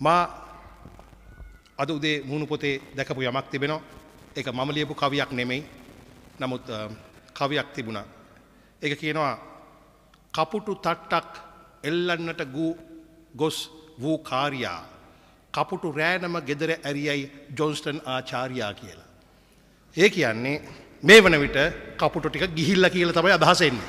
මා අද උදේ මුණු පොතේ දැකපු යමක් තිබෙනවා එක මම ලියපු කවියක් නෙමෙයි නමුත් අ, කවියක් තිබුණා. එක කියනවා කපුටු තට්ටක් එල්ලන්නට ගූ ගොස් වූ කාරයා කපුටු රෑනම ගෙදර ඇරියයි ජොන්ස්ටන් ආචාරයා කියලා. ඒ කියන්නේ මේ වන විට කපුටු ටික ගිහිල්ල කියල තමයි අදහසෙන්නේ.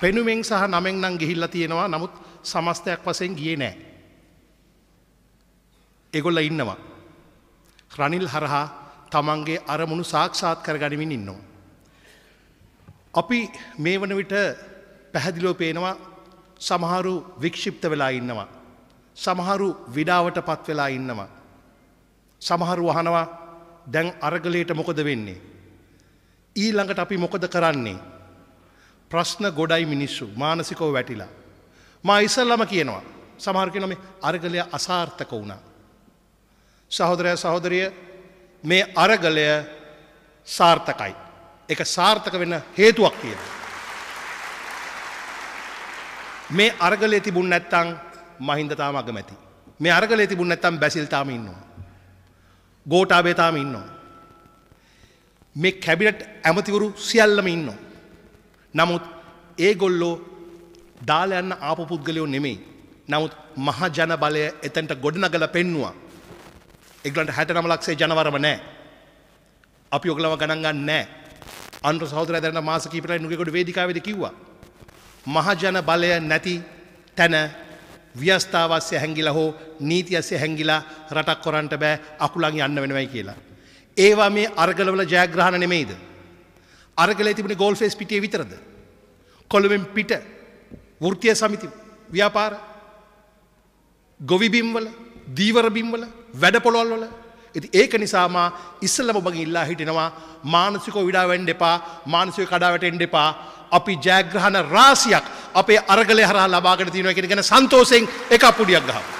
පෙනුමෙන් සහ නමෙන් නම් ගිහිල්ල තියෙනවා නමුත් සමස්තයක් වසයෙන් ගිය නෑ. එගොල්ල ඉන්නවා. රනිල් හරහා තමන්ගේ අරමුණු සාක්ෂාත් කර ගනිමින් ඉන්නවා. අපි මේ වන විට පැහැදිලෝ පේනවා සමහරු වික්ෂිප්ත වෙලා ඉන්නවා. සමහරු විඩාවට පත් වෙලා ඉන්නවා. සමහරු වහනවා දැන් අරගලයට මොකද වෙන්නේ. ඊළඟට අපි මොකද කරන්නේ. ප්‍රශ්න ගොඩයි මිනිස්සු මානසිකෝ වැටිලා. මා ඉසල්ලම කියනවා සමහරක නොම අරගලය අසාර්ථක වුණා. සහෝදරය සහෝදරිය මේ අරගලය සාර්ථකයි. එක සාර්ථක වෙන හේතුවක් තියෙන. මේ අර්ගලය තිබුණ නැත්තං මහින්දතාම අගමැති. මේ අර්ගලය තිබුණ නැත්තම් බැසිල්තාම ඉන්නවා. ගෝටාබේතාම ඉන්නවා. මේ කැබිනට් ඇමතිවරු සියල්ලම ඉන්නවා. නමුත් ඒ ගොල්ලෝ දාල යන්න ආපු පුද්ගලයෝ නෙමෙයි. නමුත් මහජන බලය එතැන්ට ගොඩනගල පෙන්නවා. එක්ලන්ට හැට නම ලක්සේ ජනවරම නෑ. අපි ඔගලව ගණන්ගන්න නෑ. අන්ට සෞදර දැන මාස කීපට නුගෙකොට වේදිකාවද කිව්වා. මහජන බලය නැති තැන ව්‍යස්ථාවස්ය හැංගිල හෝ නීතියස්ය හැංගිලා රටක් කොරන්ට බෑ අකුලං යන්න වෙනවයි කියලා. ඒවා මේ අර්ගලවල ජයග්‍රහණ නෙමෙයිද. අර්ගල තිබුණ ගෝල් ෆෙස් පිටිය විතරද. කොළවෙන් පිට වෘතිය සමිති ව්‍යාපාර ගොවිබිම්වල දීවරබිම්වල වැඩ පොළොල්වල ඉති ඒක නිසාම ඉස්සල්ලම ඔබගේ ඉල්ලා හිටිනවා මානසිකෝ විඩා වැන්ඩ එපා මානසික කඩාවටෙන්ඩ එපා අපි ජයග්‍රහණ රාසියක් අපේ අරගලය හරහා ලබාගට තියනව කෙන ගැන සන්තෝසෙන් එක පුඩියක් ගහව.